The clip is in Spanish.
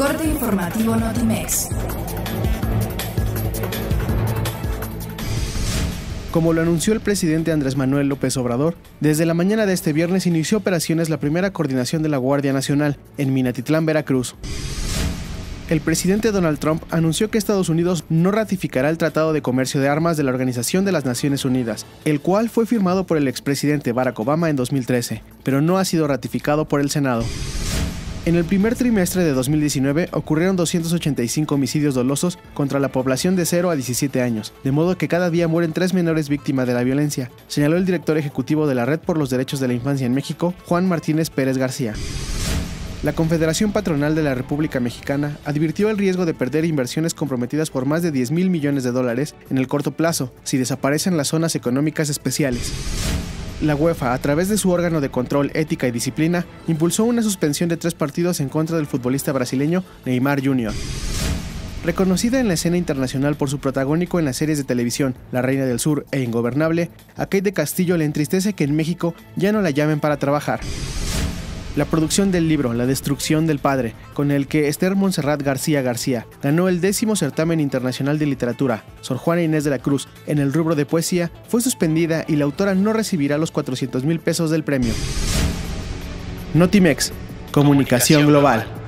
corte informativo Notimex. Como lo anunció el presidente Andrés Manuel López Obrador, desde la mañana de este viernes inició operaciones la primera coordinación de la Guardia Nacional en Minatitlán, Veracruz. El presidente Donald Trump anunció que Estados Unidos no ratificará el Tratado de Comercio de Armas de la Organización de las Naciones Unidas, el cual fue firmado por el expresidente Barack Obama en 2013, pero no ha sido ratificado por el Senado. En el primer trimestre de 2019 ocurrieron 285 homicidios dolosos contra la población de 0 a 17 años, de modo que cada día mueren tres menores víctimas de la violencia, señaló el director ejecutivo de la Red por los Derechos de la Infancia en México, Juan Martínez Pérez García. La Confederación Patronal de la República Mexicana advirtió el riesgo de perder inversiones comprometidas por más de 10 mil millones de dólares en el corto plazo si desaparecen las zonas económicas especiales. La UEFA, a través de su órgano de control, ética y disciplina, impulsó una suspensión de tres partidos en contra del futbolista brasileño Neymar Jr. Reconocida en la escena internacional por su protagónico en las series de televisión La Reina del Sur e Ingobernable, a Kate de Castillo le entristece que en México ya no la llamen para trabajar. La producción del libro La destrucción del padre, con el que Esther Montserrat García García ganó el décimo certamen internacional de literatura, Sor Juana Inés de la Cruz, en el rubro de poesía, fue suspendida y la autora no recibirá los 400 mil pesos del premio. Notimex, Comunicación, Global.